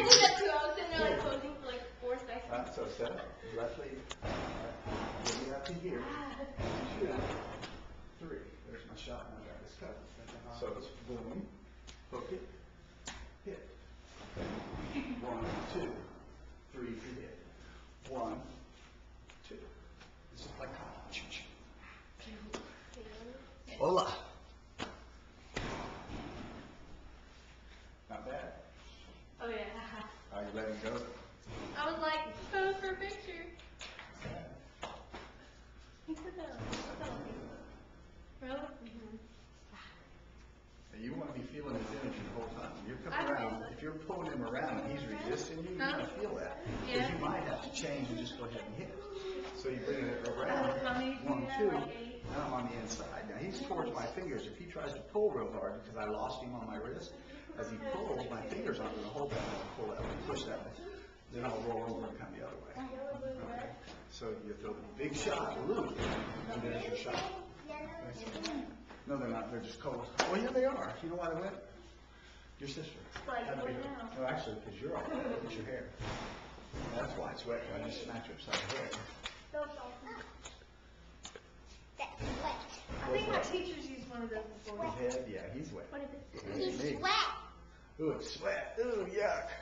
Did that too. I was sitting there like posing for like four seconds. Uh, so up, left leg, give up to here, two, three, there's my shot, and I got this covered. So it's boom, hook it, hit. One, two, three, hit. One, two. This is like, choo-choo. Hola. Not bad. Oh yeah. You letting go? I was like, pose for a picture. He said that. Really? And you want to be feeling his energy the whole time. You're coming around, if you're pulling him around and he's resisting you, you're Huh? gonna feel that. Because Yeah. you might have to change and just go ahead and hit. So you bring it around, how many do you one, two, now I'm on the inside. Now he's towards my fingers. If he tries to pull real hard, because I lost him on my wrist, as he pulls, my fingers aren't gonna hold that, I'll pull that way, push that way. Then I'll roll over and come the other way. Okay? So you throw the big shot, loop, and there's your shot. No, they're not, they're just cold. Oh, yeah, they are. You know why they went? Your sister. Had to be what her. now? No, actually, because you're all, it's your hair. That's why it's wet, I just smacked her upside the head. That's wet. I think my teachers used one of those before. His head, yeah, he's wet. What is it? He's He's sweat. Ooh, it's sweat, ooh, yuck.